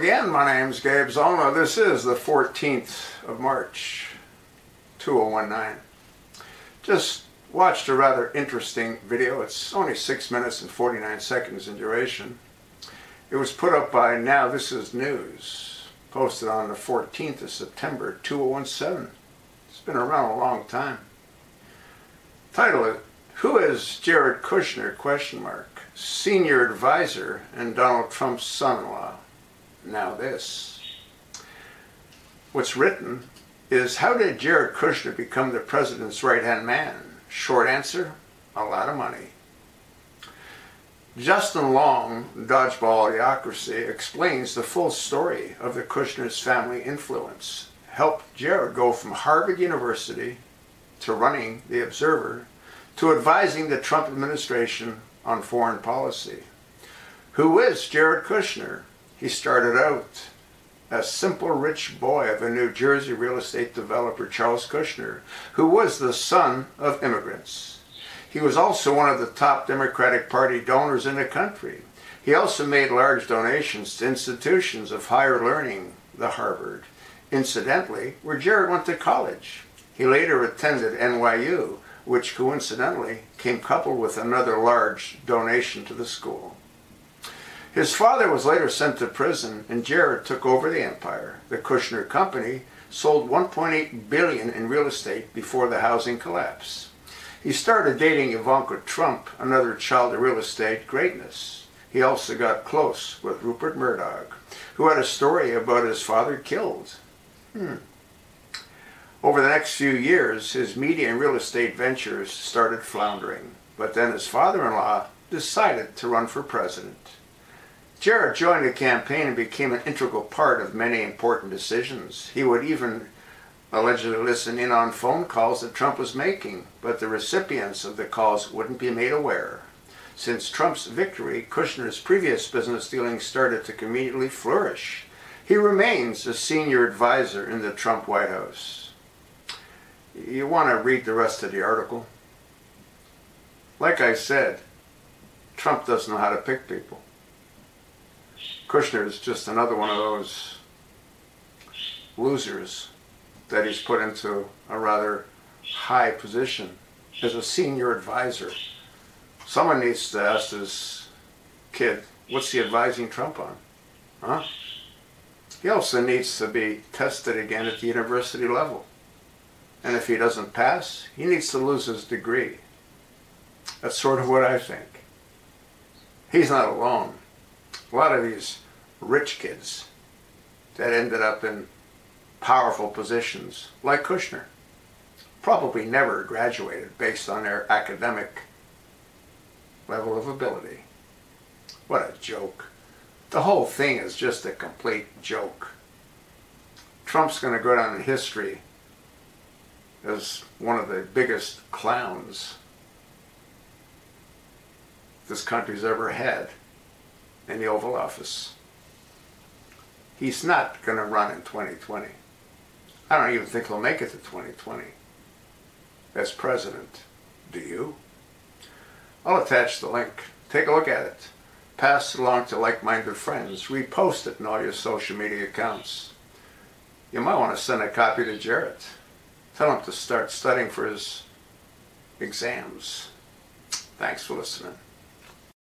again. My name's Gabe Zolna. This is the 14th of March, 2019. Just watched a rather interesting video. It's only 6 minutes and 49 seconds in duration. It was put up by Now This Is News, posted on the 14th of September, 2017. It's been around a long time. Title it, Who is Jared Kushner, question mark, senior advisor and Donald Trump's son-in-law? Now this. What's written is how did Jared Kushner become the president's right-hand man? Short answer, a lot of money. Justin Long, Dodgeball Idiocracy, explains the full story of the Kushner's family influence. Helped Jared go from Harvard University to running the Observer to advising the Trump administration on foreign policy. Who is Jared Kushner? He started out a simple rich boy of a New Jersey real estate developer, Charles Kushner, who was the son of immigrants. He was also one of the top Democratic Party donors in the country. He also made large donations to institutions of higher learning, the Harvard, incidentally, where Jared went to college. He later attended NYU, which coincidentally came coupled with another large donation to the school. His father was later sent to prison and Jared took over the empire. The Kushner Company sold 1.8 billion in real estate before the housing collapse. He started dating Ivanka Trump, another child of real estate greatness. He also got close with Rupert Murdoch, who had a story about his father killed. Hmm. Over the next few years, his media and real estate ventures started floundering, but then his father-in-law decided to run for president. Jared joined the campaign and became an integral part of many important decisions. He would even allegedly listen in on phone calls that Trump was making, but the recipients of the calls wouldn't be made aware. Since Trump's victory, Kushner's previous business dealings started to conveniently flourish. He remains a senior advisor in the Trump White House. You want to read the rest of the article. Like I said, Trump doesn't know how to pick people. Kushner is just another one of those losers that he's put into a rather high position as a senior advisor. Someone needs to ask this kid, what's he advising Trump on? Huh? He also needs to be tested again at the university level. And if he doesn't pass, he needs to lose his degree. That's sort of what I think. He's not alone a lot of these rich kids that ended up in powerful positions, like Kushner, probably never graduated based on their academic level of ability. What a joke. The whole thing is just a complete joke. Trump's going to go down in history as one of the biggest clowns this country's ever had in the Oval Office. He's not going to run in 2020. I don't even think he'll make it to 2020 as president. Do you? I'll attach the link. Take a look at it. Pass it along to like-minded friends. Repost it in all your social media accounts. You might want to send a copy to Jared. Tell him to start studying for his exams. Thanks for listening.